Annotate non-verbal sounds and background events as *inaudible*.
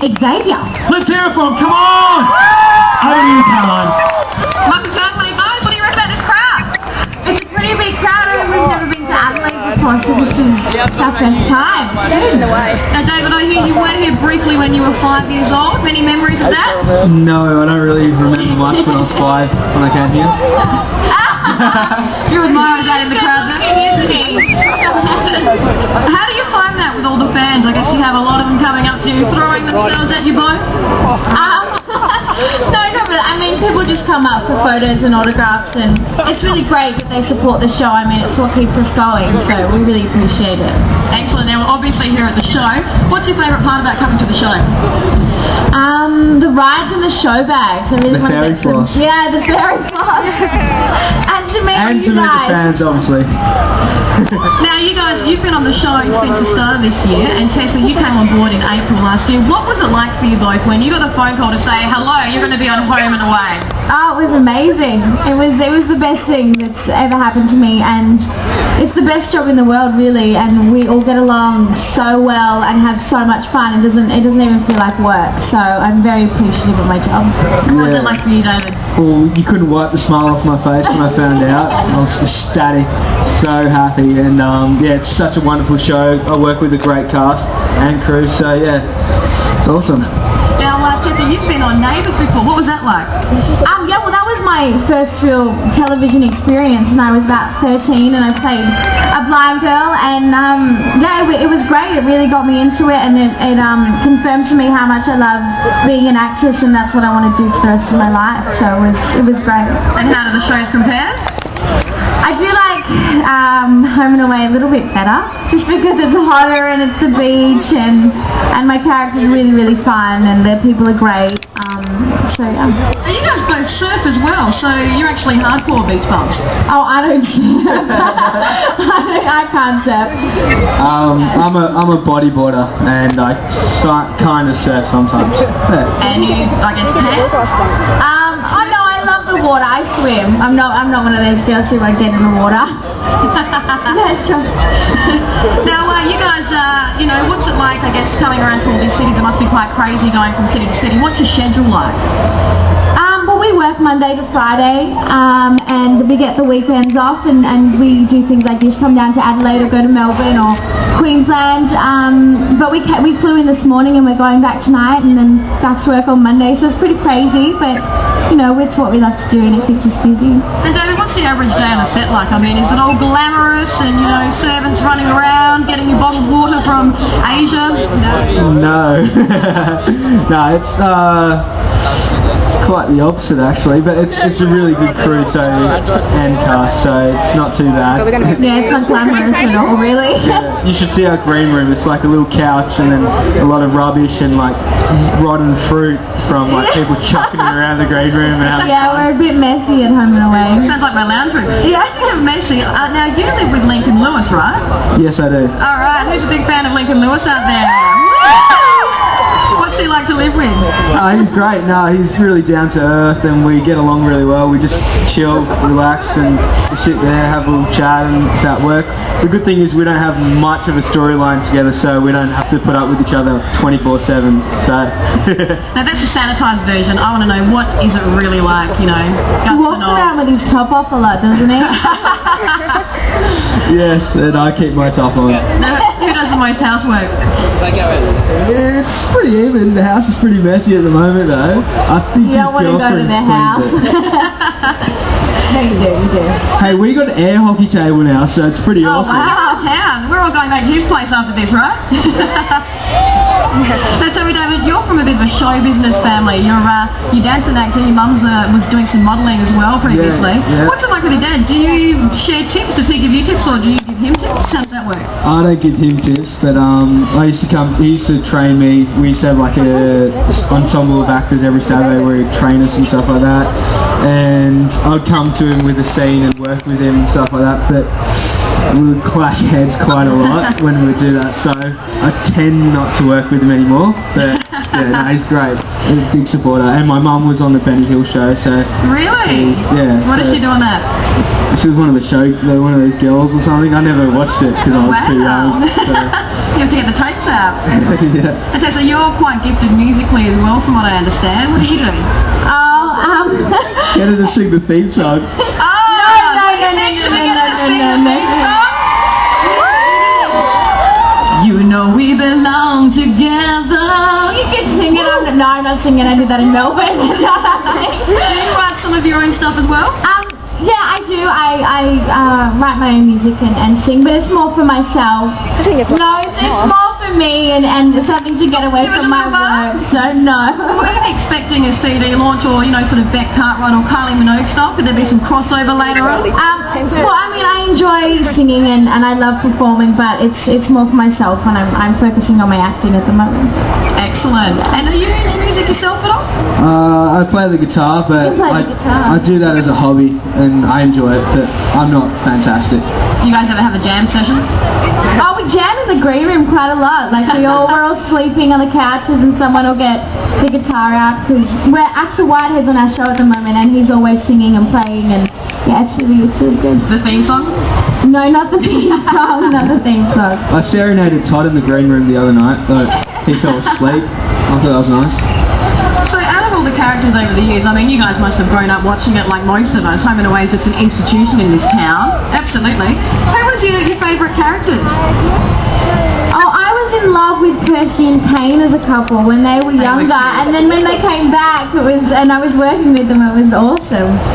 Xavier. Let's hear it for him. Come on. Over to you, Caroline. Michael Chadley, guys, what do you reckon about this crowd? It's a pretty big crowd. I mean, we've never been to Adelaide before, so this is our first time. Now, David, I hear you were here briefly when you were five years old. Any memories of that? No, I don't really remember much when I was five when I came here. *laughs* you were admiring that in the crowd then? *laughs* How do you find that with all the fans? I guess you have a lot of them coming up to throwing themselves at you both. Um, *laughs* no, not really. I mean, people just come up for photos and autographs, and it's really great that they support the show. I mean, it's what keeps us going, so we really appreciate it. Excellent. Now, we're obviously here at the show. What's your favourite part about coming to the show? The rides and the show bag. I really The want fairy get some. floss. Yeah, the fairy *laughs* floss. and to meet And to you meet the guys. fans, obviously. *laughs* Now, you guys, you've been on the show since the start of this year, and Tessa, you came on board in April last year. What was it like for you both when you got the phone call to say, hello, you're going to be on Home and Away? Oh, it was amazing. It was it was the best thing that's ever happened to me, and it's the best job in the world, really. And we all get along so well and have so much fun. It doesn't it doesn't even feel like work. So I'm very appreciative of my job. What was Yeah. it like for you, David? Well, you couldn't wipe the smile off my face when I found out. I was ecstatic, so happy, and um, yeah, it's such a wonderful show. I work with a great cast and crew, so yeah, it's awesome. Uh, you've been on Neighbours before. What was that like? Um, yeah, well, that was my first real television experience, and I was about 13, and I played a blind girl, and um, yeah, it, it was great. It really got me into it, and it, it um, confirmed to me how much I love being an actress, and that's what I want to do for the rest of my life. So it was, it was great. And how do the shows compare? I do like um, Home and Away a little bit better, just because it's hotter and it's the beach, and and my character's really really fun, and the people are great. Um, so yeah. And you guys both surf as well, so you're actually hardcore beach bums. Oh, I don't care. I, *laughs* I can't surf. Um, I'm a I'm a bodyboarder, and I kind of surf sometimes. Yeah. And you, I guess, can? Um, oh no, I love the water. I swim. I'm not. I'm not one of those girls who won't get in the water. *laughs* yeah, sure. *laughs* Now, uh, you guys, uh, you know, what's it like, I guess, coming around to all these cities? It must be quite crazy going from city to city. What's your schedule like? Um, we work Monday to Friday, um, and we get the weekends off, and, and we do things like this: come down to Adelaide or go to Melbourne or Queensland. Um, but we ca- we flew in this morning, and we're going back tonight, and then back to work on Monday. So it's pretty crazy, but you know, it's what we like to do, and it keeps us busy. And David, what's the average day on a set like? I mean, is it all glamorous and, you know, servants running around, getting you bottled water from Asia? No. No, *laughs* no, it's uh, it's quite the opposite actually, but it's it's a really good crew, so and cast, so it's not too bad. Yeah, it's not glamorous at *laughs* all, really. Yeah, you should see our green room. It's like a little couch and then a lot of rubbish and like rotten fruit from like people *laughs* chucking it around the green room and having yeah, we're a bit messy at home and away. Sounds like my lounge room. Yeah. *laughs* Speaking of messy, uh, now you live with Lincoln Lewis, right? Yes, I do. All right, who's a big fan of Lincoln Lewis out there? What's he like to live with? Uh, he's great. No, he's really down to earth, and we get along really well. We just chill, relax, and sit there, have a little chat, and it's at work. The good thing is we don't have much of a storyline together, so we don't have to put up with each other 24/7. So. *laughs* Now that's the sanitised version. I want to know what is it really like, you know? He walks around with his top off a lot, doesn't he? *laughs* *laughs* yes, and I keep my top on. Now, who does the most housework? It's pretty even. The house is pretty messy at the moment, though. I think You his don't want to go to their house. it. *laughs* no, you do, you do. Hey, we got an air hockey table now, so it's pretty Oh awesome. wow, town. We're all going back to his place after this, right? *laughs* so, so David, you're from a bit of a show business family. You're uh, you dance and actor. Your mum's uh, was doing some modelling as well previously. yeah. What's it like with your dad? Do you share tips? Does he give you tips, or do you give him tips? How does that work? I don't give him tips, but um, I used to come. He used to train me. We used to have like a ensemble of actors every Saturday where he'd train us and stuff like that. And I'd come to him with a scene and work with him and stuff like that. But we would clash heads quite a lot *laughs* when we would do that. So I tend not to work with him anymore. But yeah, no, he's great. He's a big supporter. And my mum was on the Benny Hill show, so Really? Yeah, What is so- she doing that? She was one of the show, like, one of those girls or something. I never watched it because I was too young. *laughs* you have to get the tapes out. *laughs* Yeah. Okay, so you're quite gifted musically as well, from what I understand. What do you do? Oh, um. *laughs* Get her to sing the theme song. Oh, no, no, no, no, no, no, no, You know we belong together. You can sing it. I'm, no, I'm not singing. I did that in Melbourne. Do you write some of your own stuff as well? um, yeah, I do. I, I uh, write my own music and, and sing, but it's more for myself. No, it's, it's more for me and, and something to get away from my work. So no. Were you expecting a CD launch or, you know, sort of Bec Cartwright or Kylie Minogue style? Could there be some crossover later on? Um, well, I mean, I enjoy singing and, and I love performing, but it's it's more for myself, and I'm, I'm focusing on my acting at the moment. Excellent. And are you into music yourself at all? Uh, I play the guitar, but play I, the guitar. I do that as a hobby, and I enjoy it. But I'm not fantastic. Do you guys ever have a jam session? Oh, we jam in the green room quite a lot. Like we all we're all sleeping on the couches, and someone will get the guitar out because we're Axel Whitehead's on our show at the moment, and he's always singing and playing, and yeah, it's really it's really good. The theme song? No, not the theme *laughs* song, not the theme song. I serenaded Todd in the green room the other night, but he fell asleep. I thought that was nice. So out of all the characters over the years, I mean, you guys must have grown up watching it like most of us. Home and Away is just an institution in this town. Absolutely. Who was your, your favourite characters? Oh, I was in love with Kirsty and Kane as a couple when they were were younger, and then when they came back, it was and I was working with them. It was awesome.